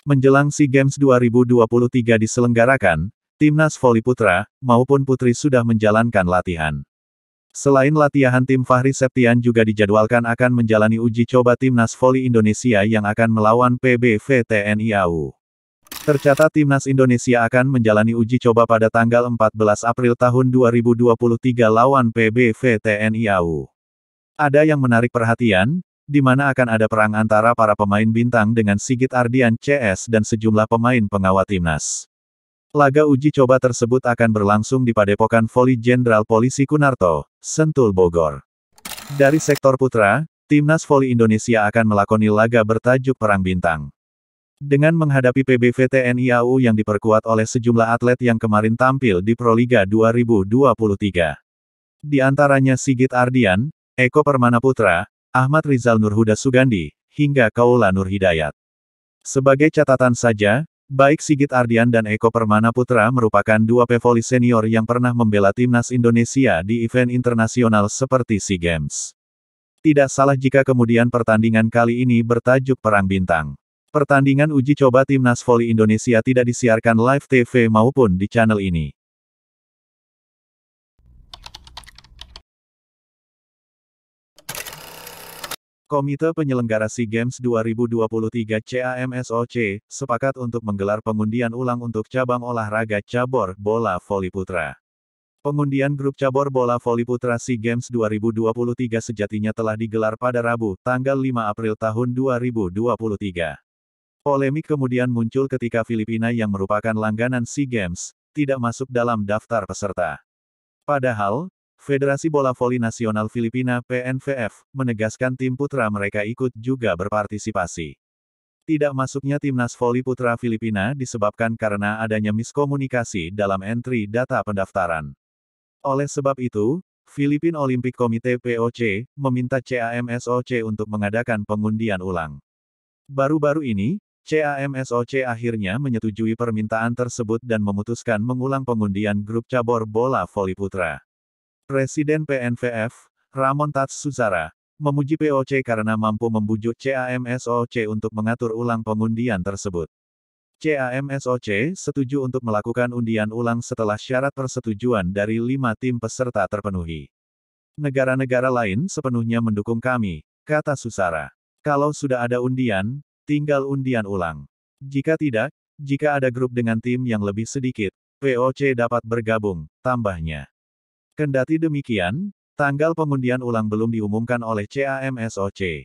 Menjelang SEA Games 2023 diselenggarakan, timnas voli putra maupun putri sudah menjalankan latihan. Selain latihan tim Fahri Septian juga dijadwalkan akan menjalani uji coba timnas voli Indonesia yang akan melawan PBV TNI AU. Tercatat timnas Indonesia akan menjalani uji coba pada tanggal 14 April tahun 2023 lawan PBV TNI AU. Ada yang menarik perhatian, di mana akan ada perang antara para pemain bintang dengan Sigit Ardian CS dan sejumlah pemain pengawal timnas. Laga uji coba tersebut akan berlangsung di Padepokan Voli Jenderal Polisi Kunarto, Sentul Bogor. Dari sektor putra, Timnas Voli Indonesia akan melakoni laga bertajuk Perang Bintang. Dengan menghadapi PBV TNI AU yang diperkuat oleh sejumlah atlet yang kemarin tampil di Proliga 2023. Di antaranya Sigit Ardian, Eko Permana Putra, Ahmad Rizal Nurhuda Sugandi, hingga Kaula Nur Hidayat. Sebagai catatan saja, baik Sigit Ardian dan Eko Permana Putra merupakan dua pevoli senior yang pernah membela timnas Indonesia di event internasional seperti SEA Games. Tidak salah jika kemudian pertandingan kali ini bertajuk Perang Bintang. Pertandingan uji coba timnas voli Indonesia tidak disiarkan live TV maupun di channel ini. Komite Penyelenggara SEA Games 2023 CAMSOC, sepakat untuk menggelar pengundian ulang untuk cabang olahraga cabur bola voli putra. Pengundian grup cabur bola voli putra SEA Games 2023 sejatinya telah digelar pada Rabu, tanggal 5 April tahun 2023. Polemik kemudian muncul ketika Filipina yang merupakan langganan SEA Games, tidak masuk dalam daftar peserta. Padahal, Federasi Bola Voli Nasional Filipina PNVF, menegaskan tim putra mereka ikut juga berpartisipasi. Tidak masuknya timnas voli putra Filipina disebabkan karena adanya miskomunikasi dalam entry data pendaftaran. Oleh sebab itu, Filipin Olympic Committee POC, meminta CAMSOC untuk mengadakan pengundian ulang. Baru-baru ini, CAMSOC akhirnya menyetujui permintaan tersebut dan memutuskan mengulang pengundian grup cabur bola voli putra. Presiden PNVF, Ramon Tats Susara, memuji POC karena mampu membujuk CAMSOC untuk mengatur ulang pengundian tersebut. CAMSOC setuju untuk melakukan undian ulang setelah syarat persetujuan dari lima tim peserta terpenuhi. Negara-negara lain sepenuhnya mendukung kami, kata Susara. Kalau sudah ada undian, tinggal undian ulang. Jika tidak, jika ada grup dengan tim yang lebih sedikit, POC dapat bergabung, tambahnya. Kendati demikian, tanggal pengundian ulang belum diumumkan oleh CAMSOC.